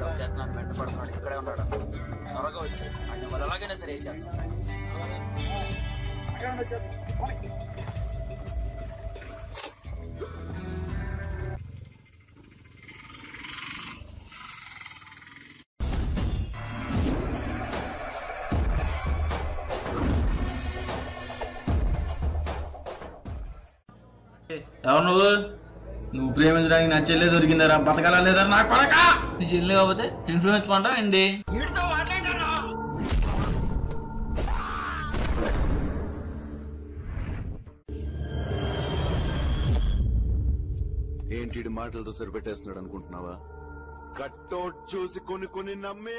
డబ్బు చేస్తున్నాడు వెంట పడుతున్నాడు ఇక్కడే ఉన్నాడు. త్వరగా వచ్చి అన్ని వాళ్ళు ఎలాగైనా సరే వేసేద్దాం. ఎవరు నువ్వు? నువ్వు ప్రేమించడానికి నా చెల్లె దొరికిందరా బతకాలా లేదా నా కొడక? నీ చెల్లి కాకపోతే ఇన్ఫ్లుయెన్స్ పంటా అండి ఏంటి మాటలతో సరిపెట్టేస్తున్నాడు అనుకుంటున్నావా? కట్టోట్ చూసి కొన్ని కొన్ని నమ్మే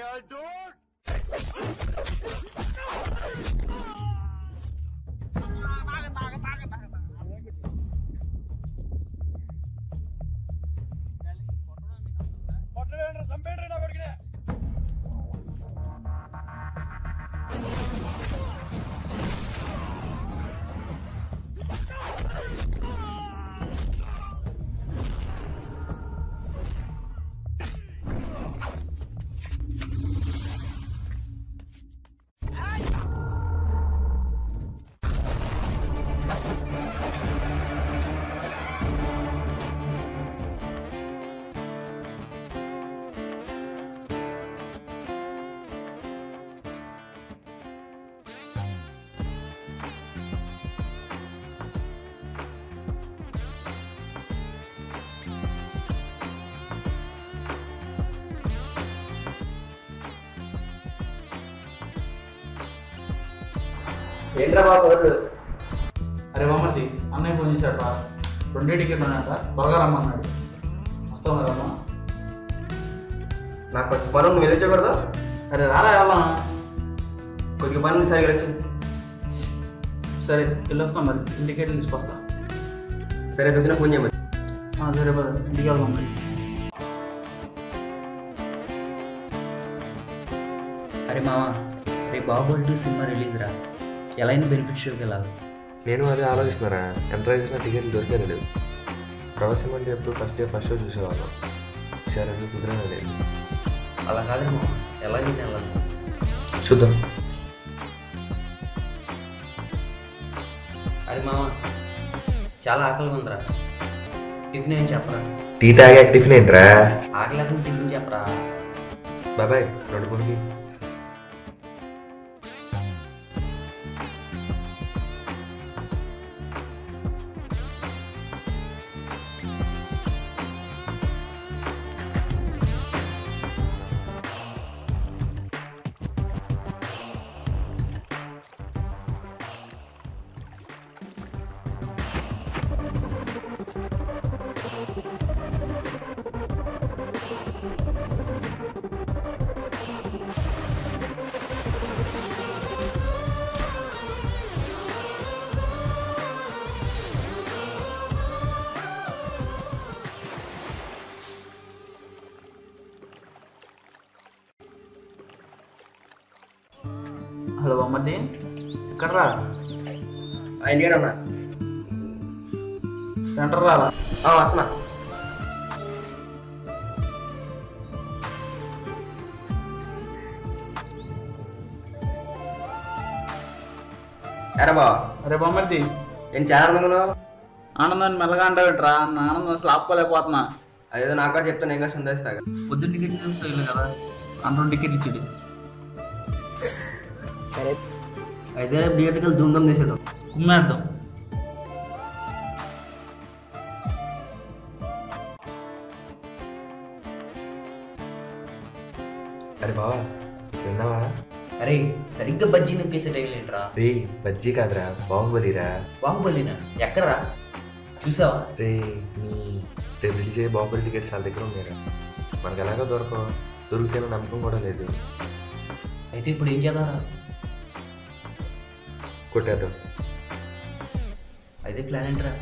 ಸಂಬೇಡ್ರಿ ನಾವೆಲ್ಲ ఏంట్రా బాబు అరే మమ్మది అన్నయ్య ఫోన్ చేశాడు రా. రెండే టికెట్ ఉన్నాయంట త్వరగా రమ్మన్నాడు. వస్తావు మరి అమ్మా నాకు కొంచెం పని మీరు వచ్చేకూడదు అరే రారా వెళ్దాం కొద్దిగా పని ఉంది సరిగా వచ్చి సరే వెళ్ళొస్తాం మరి. టికెట్ తీసుకొస్తా. సరే వచ్చినా ఫోన్ చేయమని. ఆ, సరే పద. ఇంటికి వెళ్దాం మరి. అరే మామ రేపు బాహుబలి టూ సినిమా రిలీజ్ రా. ఎలా అయినా బెనిఫిట్ షోకి వెళ్ళాలి. నేను అదే ఆలోచిస్తున్నారా? ఎంత ట్రై చేసినా టికెట్లు దొరికేది లేదు ప్రవాసం అంటే ఎప్పుడు ఫస్ట్ డే ఫస్ట్ షో చూసేవాళ్ళం. సరే అది కుదిరేది లేదు. అలా కాదు మామ. ఎలాగైనా వెళ్ళాల్సింది చూద్దాం. అరే మామ చాలా ఆకలిగా ఉందిరా. టిఫిన్ ఏం చెప్పరా? టీ తాగే టిఫిన్ ఏంట్రా? ఆకలి టిఫిన్ చెప్పరా? బాబాయ్ రెండు పొడికి హలో బొమ్మది ఎక్కడరా ఆ ఇంటికాడ ఉన్నా సెంటర్ ఆ, వస్తున్నా. ఎరా బావ. అరే బొమ్మది నేను చాలా ఆనందంగా ఉన్నావు? ఆనందాన్ని మెల్లగా అంటావేట్రా? నా ఆనందం అసలు ఆపుకోలేకపోతున్నా. అదేదో నాకు కూడా చెప్తాను నేను కూడా పొద్దున్న టికెట్ చూస్తే కదా? అంత టికెట్ ఇచ్చాడు సరే. అయితే థియేటర్కి ధూమ్ ధూమ్ చేసేద్దాం. కుమ్మేద్దాం అరే బావా విన్నావా అరే సరిగ్గా బజ్జీ నొక్కేసే టైలేంట్రా రే బజ్జీ కాదురా బాహుబలిరా. బాహుబలినా? ఎక్కడరా? చూసావా? రే నీ రేపు రిలీజ్ అయ్యే బాహుబలి టికెట్స్ వాళ్ళ దగ్గర ఉన్నాయిరా. మనకు ఎలాగో దొరకవు. దొరికితేనే నమ్మకం కూడా లేదు. అయితే ఇప్పుడు ఏం చేద్దారా? కొట్టేద్దాం. అయితే ప్లాన్ ఏంట్రా?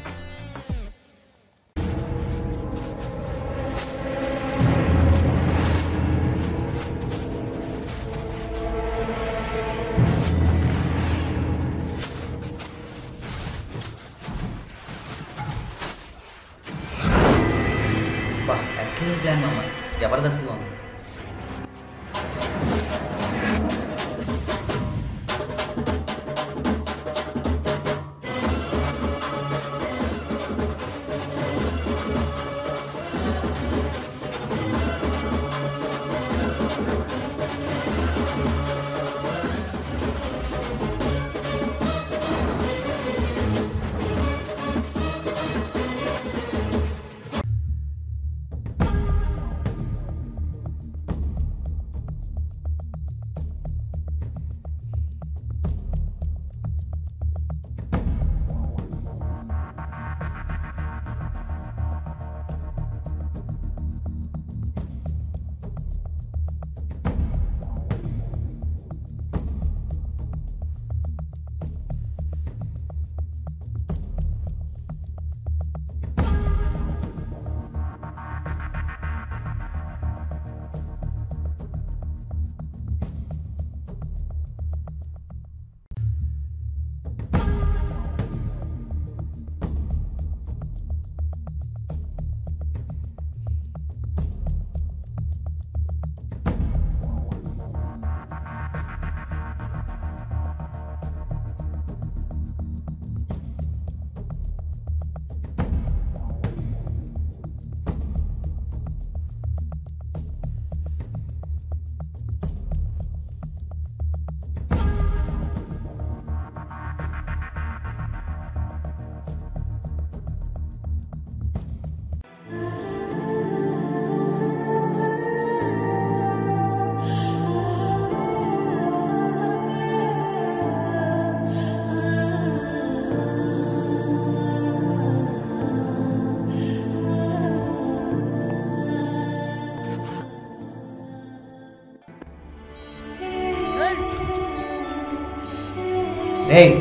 Đi,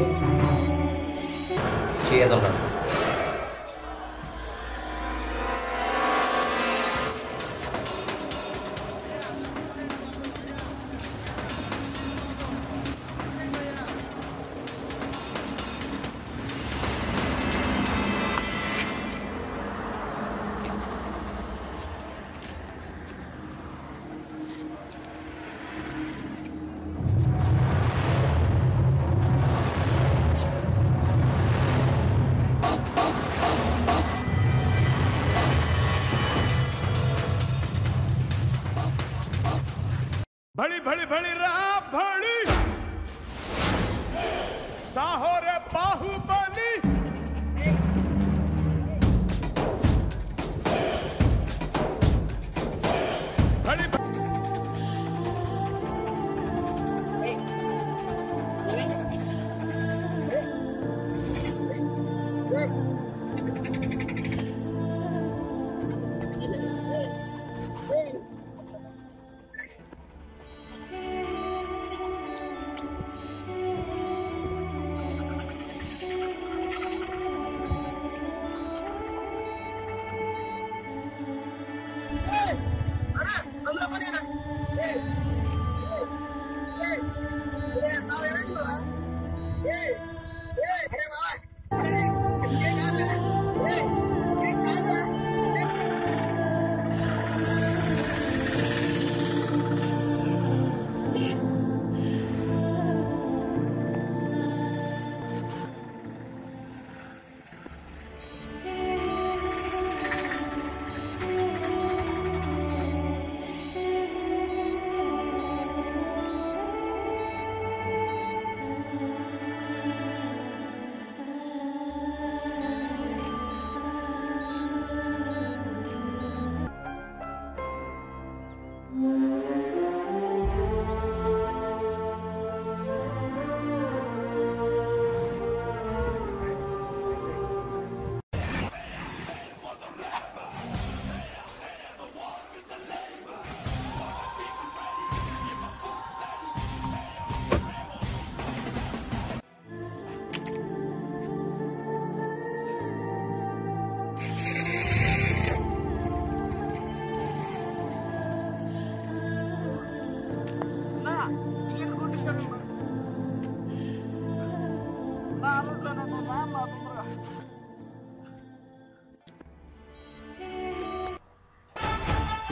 Chị em dòng. भड़ी भड़ी रा भड़ी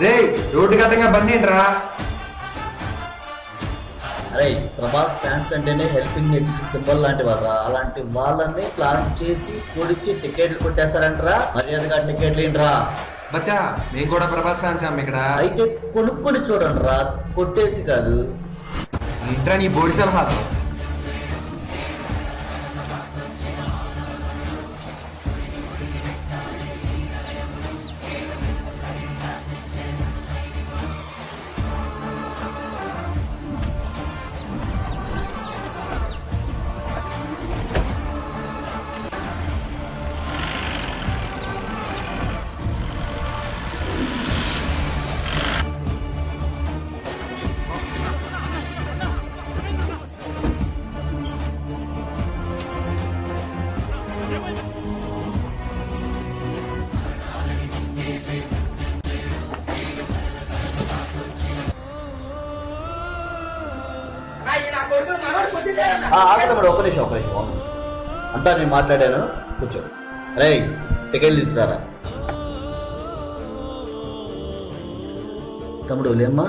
రే రోడ్డు కట్టంగా బండి ఏంట్రా అరే ప్రభాస్ ఫ్యాన్స్ అంటేనే హెల్పింగ్ నేచర్ సింబల్ లాంటి వాళ్ళరా అలాంటి వాళ్ళని ప్లాన్ చేసి కూడిచ్చి టికెట్లు కొట్టేస్తారంటరా. మర్యాదగా టికెట్లు ఏంట్రా? బచ్చా మేము కూడా ప్రభాస్ ఫ్యాన్స్ అమ్మ ఇక్కడ. అయితే కొనుక్కొని చూడండి రా కొట్టేసి కాదు. ఏంట్రా నీ బోడి సలహా ఆగదమ్మడు ఒక నిమిషం ఒక నిమిషం అంతా నేను మాట్లాడాను కూర్చో. రే టికెట్లు తీసుకురారా? తమ్ముడు లేమ్మా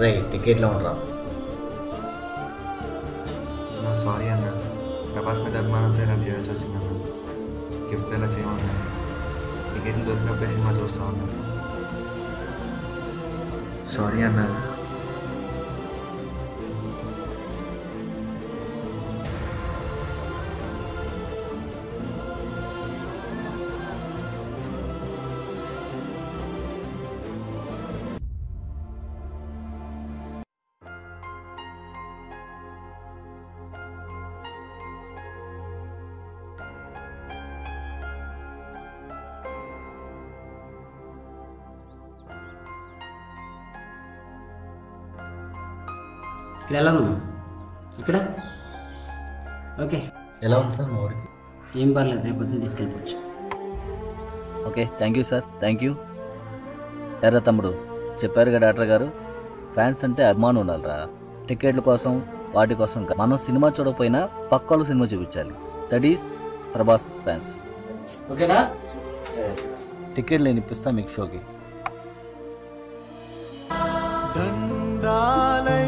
రే టికెట్లో ఉండరా? సారీ అన్న. ప్రభాస్ మీద అభిమానంతో ఇలా చేయాల్సి వచ్చిందన్న గిఫ్ట్ ఎలా చేయమన్నా. టికెట్లు దొరికినప్పుడే సినిమా చూస్తా ఉన్నాను సారీ ఇక్కడ ఎలా ఉన్నావు ఇక్కడ. ఓకే. ఎలా ఉంది సార్ మా ఊరికి? ఏం పర్లేదు రేపు పొద్దున్న తీసుకెళ్ళిపోవచ్చు. Okay thank you sir thank you ఎర్ర తమ్ముడు చెప్పారు కదా డాక్టర్ గారు ఫ్యాన్స్ అంటే అభిమానం ఉండాలిరా. టికెట్ల కోసం వాటి కోసం కాదు. మనం సినిమా చూడకపోయినా పక్కలు సినిమా చూపించాలి. దట్ ఈస్ ప్రభాస్ ఫ్యాన్స్ ఓకేనా? టికెట్ నేను ఇప్పిస్తా మీకు షోకి. దండాలై